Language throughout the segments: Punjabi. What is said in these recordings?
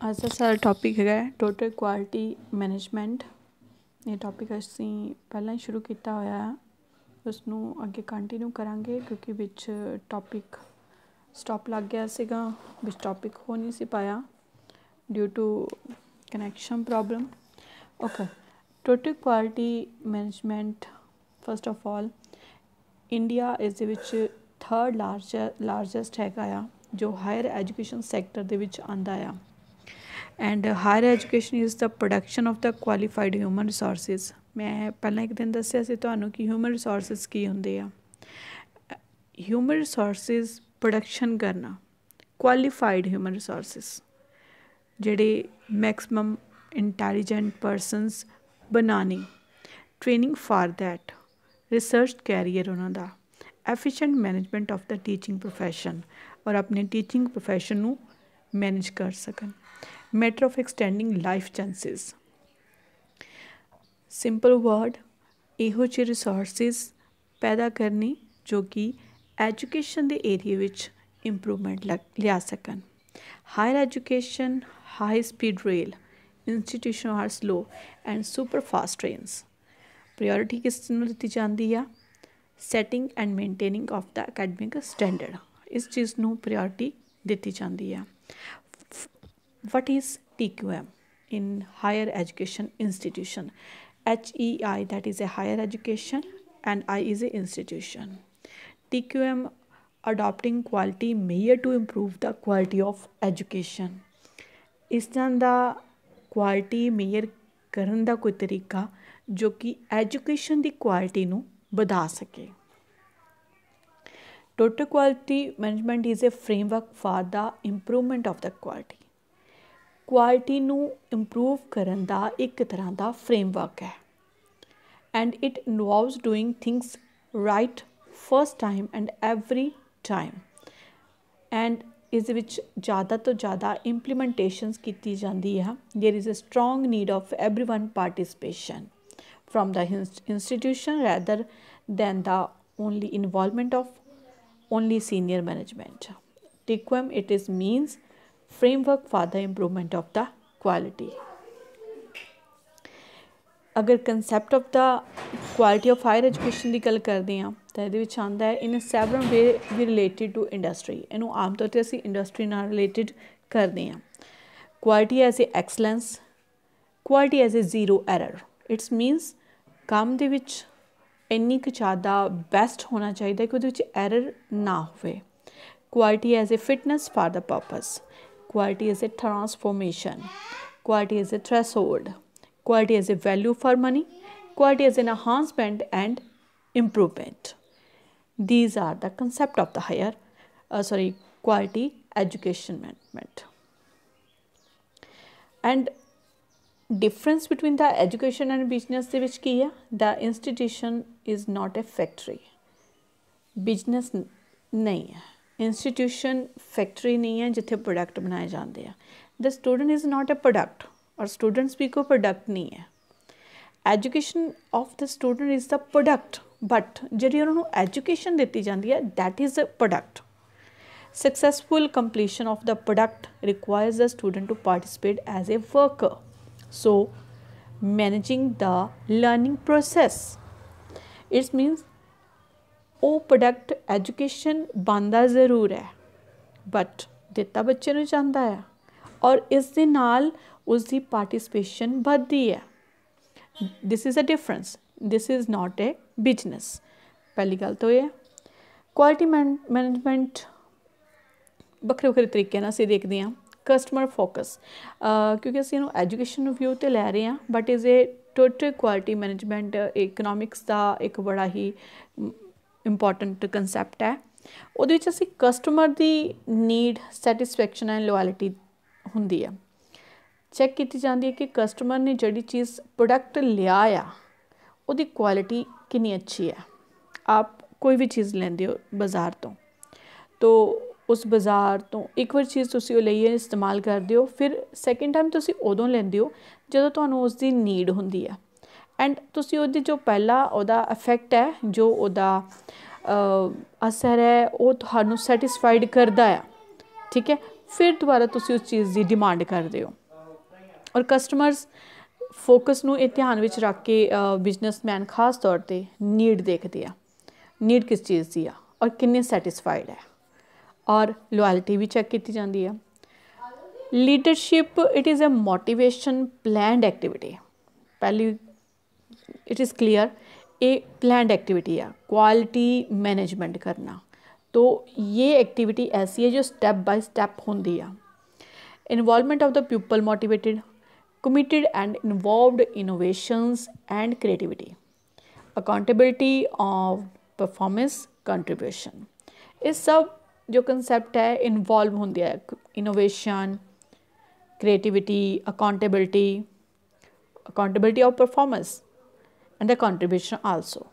ਅੱਜ ਦਾ ਸਾਡਾ ਟੋਪਿਕ ਹੈਗਾ ਟੋਟਲ ਕੁਆਲਿਟੀ ਮੈਨੇਜਮੈਂਟ ਇਹ ਟੋਪਿਕ ਅਸੀਂ ਪਹਿਲਾਂ ਹੀ ਸ਼ੁਰੂ ਕੀਤਾ ਹੋਇਆ ਹੈ। ਉਸ ਨੂੰ ਅੱਗੇ ਕੰਟੀਨਿਊ ਕਰਾਂਗੇ ਕਿਉਂਕਿ ਵਿੱਚ ਟੌਪਿਕ ਸਟਾਪ ਲੱਗ ਗਿਆ ਸੀਗਾ, ਵਿੱਚ ਟੌਪਿਕ ਹੋ ਨਹੀਂ ਸੀ ਪਾਇਆ due to connection problem okay total quality management first of all India ਇਸ ਦੇ ਵਿੱਚ ਥਰਡ ਲਾਰਜਰ ਲਾਰਜੈਸਟ ਹੈਗਾ ਆ, ਜੋ ਹਾਇਰ ਐਜੂਕੇਸ਼ਨ ਸੈਕਟਰ ਦੇ ਵਿੱਚ ਆਂਦਾ ਆ। And higher education is the production of the qualified human resources ਮੈਂ ਪਹਿਲਾਂ ਇੱਕ ਦਿਨ ਦੱਸਿਆ ਸੀ ਤੁਹਾਨੂੰ ਕਿ ਹਿਊਮਨ ਰਿਸੋਰਸਿਸ ਕੀ ਹੁੰਦੇ ਆ। ਹਿਊਮਨ ਰਿਸੋਰਸਿਸ ਪ੍ਰੋਡਕਸ਼ਨ ਕਰਨਾ। ਕੁਆਲੀਫਾਈਡ ਹਿਊਮਨ ਰਿਸੋਰਸਿਸ ਜਿਹੜੇ ਮੈਕਸਿਮਮ ਇੰਟੈਲੀਜੈਂਟ ਪਰਸਨਸ ਬਣਾਣੀ training for that research career ਉਹਨਾਂ ਦਾ। Efficient management of the teaching profession ਔਰ ਆਪਣੇ ਟੀਚਿੰਗ ਪ੍ਰੋਫੈਸ਼ਨ ਨੂੰ ਮੈਨੇਜ ਕਰ ਸਕਣ। Matter of extending life chances simple word ਇਹੋ ਜਿਹੇ ਰਿਸੋਰਸਿਸ ਪੈਦਾ ਕਰਨੀ ਜੋ ਕਿ ਐਜੂਕੇਸ਼ਨ ਦੇ ਏਰੀਆ ਵਿੱਚ ਇੰਪਰੂਵਮੈਂਟ ਲਿਆ ਸਕਣ। Higher education high speed rail institution are slow and super fast trains priority ਕਿਸ ਨੂੰ ਦਿੱਤੀ ਜਾਂਦੀ ਆ? Setting and maintaining of the academic standard ਇਸ ਚੀਜ਼ ਨੂੰ ਪ੍ਰਾਇੋਰਟੀ ਦਿੱਤੀ ਜਾਂਦੀ ਆ। What is TQM in higher education institution HEI that is a higher education and I is a institution TQM adopting quality measure to improve the quality of education ਇਸ ਤਰ੍ਹਾਂ ਦਾ ਕੁਆਲਿਟੀ ਮੇਜਰ ਕਰਨ ਦਾ ਕੋਈ ਤਰੀਕਾ ਜੋ ਕਿ ਐਜੂਕੇਸ਼ਨ ਦੀ ਕੁਆਲਿਟੀ ਨੂੰ ਵਧਾ ਸਕੇ total quality management is a framework for the improvement of the quality quality ਨੂੰ ਇੰਪਰੂਵ ਕਰਨ ਦਾ ਇੱਕ ਤਰ੍ਹਾਂ ਦਾ ਫਰੇਮਵਰਕ ਹੈ and it involves doing things right first time and every time and ਇਸ ਦੇ ਵਿੱਚ ਜ਼ਿਆਦਾ ਤੋਂ ਜ਼ਿਆਦਾ ਇੰਪਲੀਮੈਂਟੇਸ਼ਨਸ ਕੀਤੀ ਜਾਂਦੀ ਹੈ there is a strong need of everyone participation from the institution rather than the only involvement of only senior management TQM it is means framework for the improvement of the quality. ਅਗਰ concept of the quality of higher education ਦੀ ਗੱਲ ਕਰਦੇ ਹਾਂ, ਤਾਂ ਇਹਦੇ ਵਿੱਚ ਆਉਂਦਾ ਹੈ ਇਨ ਸੈਵਰਲ ਵੇ ਵੀ ਰਿਲੇਟਡ ਟੂ ਇੰਡਸਟਰੀ ਇਹਨੂੰ ਆਮ ਤੌਰ ਤੇ ਅਸੀਂ ਇੰਡਸਟਰੀ ਨਾਲ ਰਿਲੇਟਡ ਕਰਦੇ ਹਾਂ। Quality as a excellence quality as a zero error its means ਕੰਮ ਦੇ ਵਿੱਚ ਇੰਨੀ ਕੁ ਜ਼ਿਆਦਾ ਬੈਸਟ ਹੋਣਾ ਚਾਹੀਦਾ ਕਿ ਉਹਦੇ ਵਿੱਚ ਐਰਰ ਨਾ ਹੋਵੇ। Quality as a fitness for the purpose quality as a transformation quality as a threshold quality as a value for money quality as an enhancement and improvement these are the concept of the higher uh, sorry quality education management and difference between the education and business ਦੇ ਵਿੱਚ ਕੀ ਹੈ the institution is not a factory business ਨਹੀਂ ਹੈ ਇੰਸਟੀਟਿਊਸ਼ਨ ਫੈਕਟਰੀ ਨਹੀਂ ਹੈ ਜਿੱਥੇ ਪ੍ਰੋਡਕਟ ਬਣਾਏ ਜਾਂਦੇ ਆ। The student is not a product ਔਰ ਸਟੂਡੈਂਟਸ ਵੀ ਕੋ ਪ੍ਰੋਡਕਟ ਨਹੀਂ ਹੈ। Education of the student is the product but ਜਿਹੜੀ ਉਹਨਾਂ ਨੂੰ ਐਜੂਕੇਸ਼ਨ ਦਿੱਤੀ ਜਾਂਦੀ ਹੈ that is a product successful completion of the product requires the student to participate as a worker. So, managing the learning process. It means ਉਹ ਪ੍ਰੋਡਕਟ ਐਜੂਕੇਸ਼ਨ ਬੰਦਾ ਜ਼ਰੂਰ ਹੈ ਬਟ ਦਿੱਤਾ ਬੱਚੇ ਨੂੰ ਜਾਂਦਾ ਹੈ ਔਰ ਇਸ ਦੇ ਨਾਲ ਉਸ ਦੀ ਪਾਰਟਿਸਿਪੇਸ਼ਨ ਵੱਧਦੀ ਹੈ। This is a difference this is not a business ਪਹਿਲੀ ਗੱਲ ਤਾਂ ਇਹ ਹੈ ਕੁਆਲਿਟੀ ਮੈਨੇਜਮੈਂਟ ਵੱਖਰੇ ਵੱਖਰੇ ਤਰੀਕੇ ਨਾਲ ਅਸੀਂ ਦੇਖਦੇ ਹਾਂ ਕਸਟਮਰ ਫੋਕਸ ਕਿਉਂਕਿ ਅਸੀਂ ਇਹਨੂੰ ਐਜੂਕੇਸ਼ਨ ਵਿਊ ਤੇ ਲੈ ਰਹੇ ਹਾਂ but is a total quality management economics ਦਾ ਇੱਕ ਬੜਾ ਹੀ ਇੰਪੋਰਟੈਂਟ ਕਨਸੈਪਟ ਹੈ। ਉਹਦੇ ਵਿੱਚ ਅਸੀਂ ਕਸਟਮਰ ਦੀ ਨੀਡ ਸੈਟੀਸਫੈਕਸ਼ਨ ਐਂਡ ਲੋਇਲਟੀ ਹੁੰਦੀ ਹੈ। ਚੈੱਕ ਕੀਤੀ ਜਾਂਦੀ ਹੈ ਕਿ ਕਸਟਮਰ ਨੇ ਜਿਹੜੀ ਚੀਜ਼ ਪ੍ਰੋਡਕਟ ਲਿਆ ਆ, ਉਹਦੀ ਕੁਆਲਿਟੀ ਕਿੰਨੀ ਅੱਛੀ ਹੈ। ਆਪ ਕੋਈ ਵੀ ਚੀਜ਼ ਲੈਂਦੇ ਹੋ ਬਾਜ਼ਾਰ ਤੋਂ, ਤੋ ਉਸ ਬਾਜ਼ਾਰ ਤੋਂ ਇੱਕ ਵਾਰ ਚੀਜ਼ ਤੁਸੀਂ ਉਹ ਲਈਏ ਇਸਤੇਮਾਲ ਕਰਦੇ ਹੋ, ਫਿਰ ਸੈਕਿੰਡ ਟਾਈਮ ਤੁਸੀਂ ਉਦੋਂ ਲੈਂਦੇ ਹੋ ਜਦੋਂ ਤੁਹਾਨੂੰ ਉਸ ਦੀ ਨੀਡ ਹੁੰਦੀ ਹੈ। ਐਂਡ ਤੁਸੀਂ ਉਹਦੀ ਜੋ ਪਹਿਲਾ ਉਹਦਾ ਇਫੈਕਟ ਹੈ, ਜੋ ਉਹਦਾ ਅਸਰ ਹੈ, ਉਹ ਤੁਹਾਨੂੰ ਸੈਟੀਸਫਾਈਡ ਕਰਦਾ ਆ। ਠੀਕ ਹੈ? ਫਿਰ ਦੁਬਾਰਾ ਤੁਸੀਂ ਉਸ ਚੀਜ਼ ਦੀ ਡਿਮਾਂਡ ਕਰਦੇ ਹੋ। ਔਰ ਕਸਟਮਰਸ ਫੋਕਸ ਨੂੰ ਇਹ ਧਿਆਨ ਵਿੱਚ ਰੱਖ ਕੇ ਬਿਜ਼ਨਸਮੈਨ ਖਾਸ ਤੌਰ ਤੇ ਨੀਡ ਦੇਖਦੇ ਆ। ਨੀਡ ਕਿਸ ਚੀਜ਼ ਦੀ ਆ? ਔਰ ਕਿੰਨੇ ਸੈਟੀਸਫਾਈਡ ਹੈ? ਔਰ ਲੋਇਲਟੀ ਵੀ ਚੈੱਕ ਕੀਤੀ ਜਾਂਦੀ ਆ। Leadership it is a motivation planned activity ਪਹਿਲੀ इट इज़ क्लियर ये प्लान्ड एक्टिविटी है क्वालिटी मैनेजमेंट करना। तो ये एक्टिविटी ऐसी है जो स्टेप बाय स्टेप होती है। Involvement of the people motivated committed and involved innovations and creativity. Accountability of performance contribution इस सब जो कंसेप्ट है इन्वॉल्व होंगे है। Innovation creativity accountability accountability of performance and their contribution also.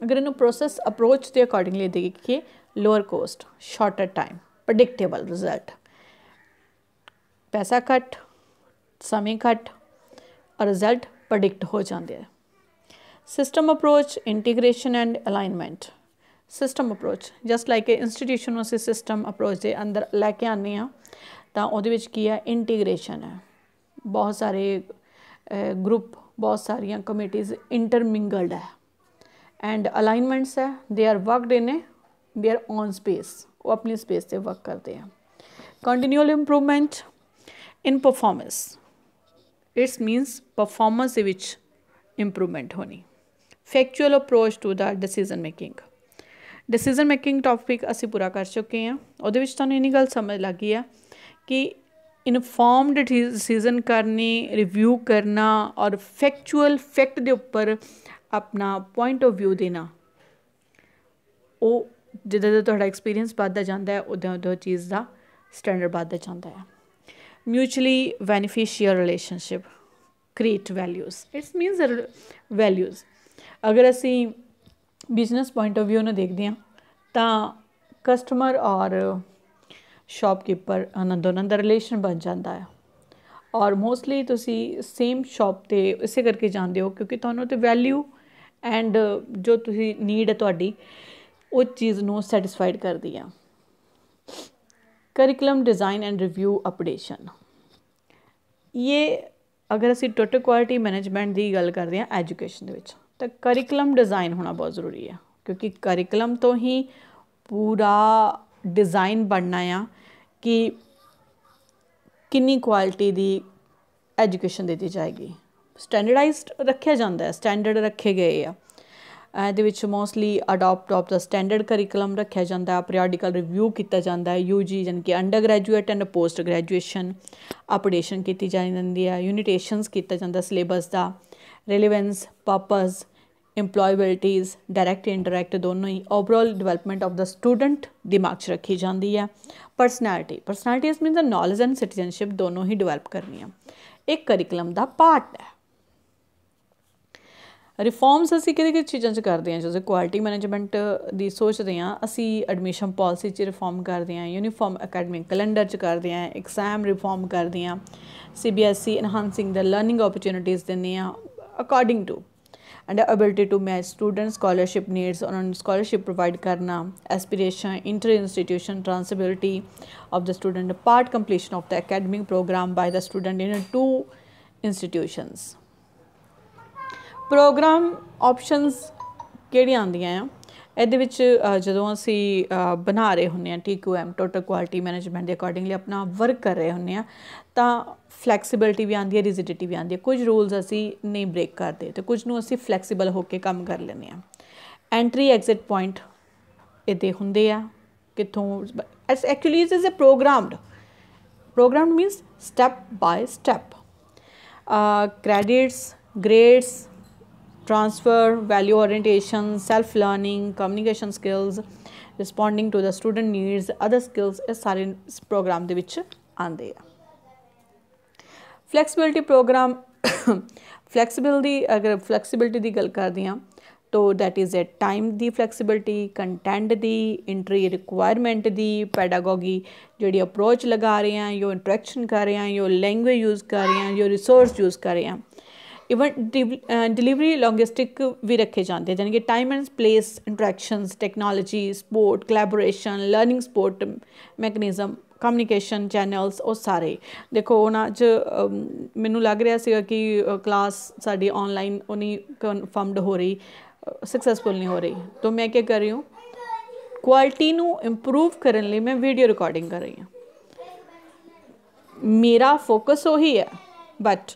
ਅਗਰ ਇਹਨੂੰ ਪ੍ਰੋਸੈਸ ਅਪਰੋਚ ਦੇ ਅਕੋਰਡਿੰਗਲੀ ਦੇਖੀਏ lower cost shorter time predictable result ਪੈਸਾ ਘੱਟ ਸਮੇਂ ਘੱਟ ਔਰ ਰਿਜ਼ਲਟ ਪ੍ਰੈਡਿਕਟ ਹੋ ਜਾਂਦੇ ਆ system approach integration and alignment system approach just like a institution ਨੂੰ ਅਸੀਂ ਸਿਸਟਮ ਅਪਰੋਚ ਦੇ ਅੰਦਰ ਲੈ ਕੇ ਆਨੇ ਆ ਤਾਂ ਉਹਦੇ ਵਿੱਚ ਕੀ ਹੈ ਇੰਟੀਗ੍ਰੇਸ਼ਨ ਹੈ ਬਹੁਤ ਸਾਰੇ ਗਰੁੱਪ ਬਹੁਤ ਸਾਰੀਆਂ ਕਮੇਟੀਜ਼ ਇੰਟਰਮਿੰਗਲਡ ਹੈ। ਐਂਡ ਅਲਾਈਨਮੈਂਟਸ ਹੈ। They are worked in A they are on space ਉਹ ਆਪਣੀ ਸਪੇਸ ਤੇ ਵਰਕ ਕਰਦੇ ਆ। Continual improvement in performance its means performance ਦੇ ਵਿੱਚ ਇੰਪਰੂਵਮੈਂਟ ਹੋਣੀ। Factual approach to the decision making decision making topic ਅਸੀਂ ਪੂਰਾ ਕਰ ਚੁੱਕੇ ਹਾਂ ਉਹਦੇ ਵਿੱਚ ਤੁਹਾਨੂੰ ਇਨੀ ਗੱਲ ਸਮਝ ਲੱਗੀ ਆ ਕਿ ਇਨਫੋਰਮਡ ਡਿਸੀਜਨ ਕਰਨੀ, ਰਿਵਿਊ ਕਰਨਾ ਔਰ ਫੈਕਚੁਅਲ ਫੈਕਟ ਦੇ ਉੱਪਰ ਆਪਣਾ ਪੁਆਇੰਟ ਆਫ ਵਿਊ ਦੇਣਾ। ਉਹ ਜਿੱਦਾਂ ਜਿੱਦਾਂ ਤੁਹਾਡਾ ਐਕਸਪੀਰੀਅੰਸ ਵੱਧਦਾ ਜਾਂਦਾ ਹੈ ਉਦੋਂ ਉਦਾਂ ਚੀਜ਼ ਦਾ ਸਟੈਂਡਰਡ ਵੱਧਦਾ ਜਾਂਦਾ ਹੈ। Mutually beneficial relationship create values its means values ਅਗਰ ਅਸੀਂ ਬਿਜ਼ਨਸ ਪੁਆਇੰਟ ਆਫ View ਨੂੰ ਦੇਖਦੇ ਹਾਂ, ਤਾਂ ਕਸਟਮਰ ਔਰ ਸ਼ਾਪਕੀਪਰ ਉਹਨਾਂ ਦਾ ਰਿਲੇਸ਼ਨ ਬਣ ਜਾਂਦਾ ਹੈ ਔਰ ਮੋਸਟਲੀ ਤੁਸੀਂ ਸੇਮ ਸ਼ਾਪ ਤੇ ਇਸੇ ਕਰਕੇ ਜਾਂਦੇ ਹੋ, ਕਿਉਂਕਿ ਤੁਹਾਨੂੰ ਤੇ ਵੈਲਿਊ ਐਂਡ ਜੋ ਤੁਸੀਂ ਨੀਡ ਹੈ ਤੁਹਾਡੀ, ਉਹ ਚੀਜ਼ ਨੂੰ ਸੈਟੀਸਫਾਈਡ ਕਰਦੀ ਆ। Curriculum design and review updation ਇਹ ਅਗਰ ਅਸੀਂ ਟੋਟਲ ਕੁਆਲਿਟੀ ਮੈਨੇਜਮੈਂਟ ਦੀ ਗੱਲ ਕਰਦੇ ਹਾਂ ਐਜੂਕੇਸ਼ਨ ਦੇ ਵਿੱਚ, ਤਾਂ ਕਰਿਕੂਲਮ ਡਿਜ਼ਾਈਨ ਹੋਣਾ ਬਹੁਤ ਜ਼ਰੂਰੀ ਹੈ ਕਿਉਂਕਿ ਕਰਿਕੂਲਮ ਤੋਂ ਹੀ ਪੂਰਾ ਡਿਜ਼ਾਈਨ ਬਣਨਾ ਆ ਕਿ ਕਿੰਨੀ ਕੁਆਲਿਟੀ ਦੀ ਐਜੂਕੇਸ਼ਨ ਦਿੱਤੀ ਜਾਏਗੀ। ਸਟੈਂਡਰਡਾਈਜ਼ਡ ਰੱਖਿਆ ਜਾਂਦਾ ਹੈ ਸਟੈਂਡਰਡ ਰੱਖੇ ਗਏ ਆ। ਇਹਦੇ ਵਿੱਚ mostly adapt of the standard curriculum ਰੱਖਿਆ ਜਾਂਦਾ ਹੈ ਪੀਰੀਓਡਿਕਲ ਰਿਵਿਊ ਕੀਤਾ ਜਾਂਦਾ ਹੈ ਯੂਜੀ ਜਾਨ ਕਿ under graduate and post graduation updation ਕੀਤੀ ਜਾਂਦੀ ਹੈ ਯੂਨੀਟੇਸ਼ਨਸ ਕੀਤਾ ਜਾਂਦਾ ਸਿਲੇਬਸ ਦਾ relevance purpose employabilities direct indirect ਦੋਨੋਂ ਹੀ overall development of the student ਦਿਮਾਗ 'ਚ ਰੱਖੀ ਜਾਂਦੀ ਹੈ। ਪਰਸਨੈਲਿਟੀ ਪਰਸਨੈਲਿਟੀ ਇਸ means the knowledge and citizenship ਦੋਨੋਂ ਹੀ ਡਿਵੈਲਪ ਕਰਨੀ ਹੈ ਇੱਕ ਕਰਿਕੂਲਮ ਦਾ ਪਾਰਟ ਹੈ। ਰਿਫਾਰਮਸ ਅਸੀਂ ਕਿਹਦੇ ਕਿਹਦੇ ਚੀਜ਼ਾਂ 'ਚ ਕਰਦੇ ਹਾਂ? ਜਿਵੇਂ ਕੁਆਲਿਟੀ ਮੈਨੇਜਮੈਂਟ ਦੀ ਸੋਚਦੇ ਹਾਂ, ਅਸੀਂ ਐਡਮਿਸ਼ਨ ਪਾਲਿਸੀ 'ਚ ਰਿਫਾਰਮ ਕਰਦੇ ਹਾਂ ਯੂਨੀਫਾਰਮ ਅਕੈਡਮਿਕ ਕੈਲੰਡਰ 'ਚ ਕਰਦੇ ਹਾਂ ਐਗਜ਼ਾਮ ਰਿਫਾਰਮ ਕਰਦੇ ਹਾਂ ਸੀਬੀਐਸਈ ਇਨਹਾਂਸਿੰਗ ਦਾ ਲਰਨਿੰਗ ਓਪਰਚ्युनिटीज ਦਿੰਦੇ ਹਾਂ according to and ability to match student scholarship needs ਉਹਨਾਂ ਨੂੰ ਸਕਾਲਰਸ਼ਿਪ ਪ੍ਰੋਵਾਈਡ ਕਰਨਾ aspiration inter institution transferability of the student part completion of the academic program by the student in two institutions program options ਕਿਹੜੀਆਂ ਆਉਂਦੀਆਂ ਆ ਇਹਦੇ ਵਿੱਚ ਜਦੋਂ ਅਸੀਂ ਬਣਾ ਰਹੇ ਹੁੰਨੇ ਆ ਟੀਕੂਐਮ ਟੋਟਲ ਕੁਆਲਿਟੀ ਮੈਨੇਜਮੈਂਟ ਦੇ ਅਕੋਰਡਿੰਗਲੀ ਆਪਣਾ ਵਰਕ ਕਰ ਰਹੇ ਹੁੰਨੇ ਆ ਤਾਂ ਫਲੈਕਸੀਬਿਲਟੀ ਵੀ ਆਉਂਦੀ ਹੈ ਰਿਜਿਡਿਟੀ ਵੀ ਆਉਂਦੀ ਹੈ। ਕੁਝ ਰੂਲਸ ਅਸੀਂ ਨਹੀਂ ਬ੍ਰੇਕ ਕਰਦੇ ਤੇ ਕੁਝ ਨੂੰ ਅਸੀਂ ਫਲੈਕਸੀਬਲ ਹੋ ਕੇ ਕੰਮ ਕਰ ਲੈਂਦੇ ਆ ਐਂਟਰੀ ਐਗਜ਼ਿਟ ਪੁਆਇੰਟ ਇਹਦੇ ਹੁੰਦੇ ਆ ਕਿੱਥੋਂ actually it is a programmed programmed means step by step credits grades transfer, value orientation, self learning, communication skills, responding to the student needs, other skills ਇਹ ਸਾਰੇ ਇਸ ਪ੍ਰੋਗਰਾਮ ਦੇ ਵਿੱਚ ਆਉਂਦੇ ਆ। ਫਲੈਕਸੀਬਿਲਟੀ ਪ੍ਰੋਗਰਾਮ ਫਲੈਕਸੀਬਿਲਟੀ ਅਗਰ ਫਲੈਕਸੀਬਿਲਟੀ ਦੀ ਗੱਲ ਕਰਦੇ ਹਾਂ, ਤੋ ਦੈਟ ਇਜ਼ ਅ ਟਾਈਮ ਦੀ ਫਲੈਕਸੀਬਿਲਟੀ ਕੰਟੈਂਟ ਦੀ ਇੰਟਰੀ ਰਿਕੁਆਇਰਮੈਂਟ ਦੀ ਪੈਡਾਗੋਗੀ ਜਿਹੜੀ ਅਪਰੋਚ ਲਗਾ ਰਹੇ ਹਾਂ, ਜੋ ਇੰਟਰੈਕਸ਼ਨ ਕਰ ਰਹੇ ਹਾਂ, ਜੋ ਲੈਂਗੁਏਜ ਯੂਜ਼ ਕਰ ਰਹੇ ਹਾਂ, ਜੋ ਰਿਸੋਰਸ ਯੂਜ਼ ਕਰ ਰਹੇ ਆ ਇਵਨ ਡਿਲੀਵਰੀ ਲੌਂਗਿਸਟਿਕ ਵੀ ਰੱਖੇ ਜਾਂਦੇ ਜਾਨੀ ਕਿ time and place interactions technology support collaboration learning support mechanism communication channels ਉਹ ਸਾਰੇ। ਦੇਖੋ, ਉਹਨਾਂ 'ਚ ਮੈਨੂੰ ਲੱਗ ਰਿਹਾ ਸੀਗਾ ਕਿ ਕਲਾਸ ਸਾਡੀ ਆਨਲਾਈਨ ਉਨੀ ਕਨਫਰਮਡ ਹੋ ਰਹੀ ਸਕਸੈਸਫੁਲ ਨਹੀਂ ਹੋ ਰਹੀ। ਤਾਂ ਮੈਂ ਕੀ ਕਰ ਰਹੀ ਹਾਂ ਕੁਆਲਿਟੀ ਨੂੰ ਇੰਪਰੂਵ ਕਰਨ ਲਈ ਮੈਂ ਵੀਡੀਓ ਰਿਕਾਰਡਿੰਗ ਕਰ ਰਹੀ ਹਾਂ। ਮੇਰਾ ਫੋਕਸ ਉਹੀ ਹੈ ਬਟ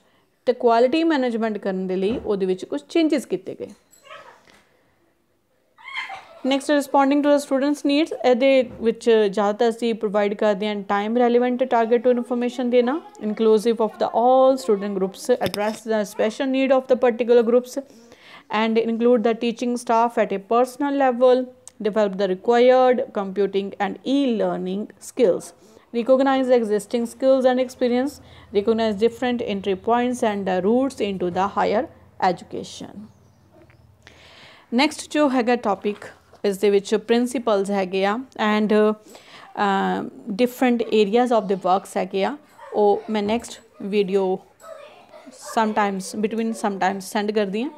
ਤੇ ਕੁਆਲਿਟੀ ਮੈਨੇਜਮੈਂਟ ਕਰਨ ਦੇ ਲਈ ਉਹਦੇ ਵਿੱਚ ਕੁਝ ਚੇਂਜਸ ਕੀਤੇ ਗਏ। next responding to the students needs eh, they which eh, ज़्यादातर सी provide करते and time relevant target to information देना inclusive of the all student groups address the special need of the particular groups and include the teaching staff at a personal level develop the required computing and e-learning skills recognize existing skills and experience recognize different entry points and the routes into the higher education Next, जो हैगा topic. ਇਸ ਦੇ ਵਿੱਚ ਪ੍ਰਿੰਸੀਪਲਸ ਹੈਗੇ ਆ and different areas of the works ਹੈਗੇ ਆ। ਉਹ ਮੈਂ next video sometimes between sometimes send ਕਰਦੀ ਹਾਂ।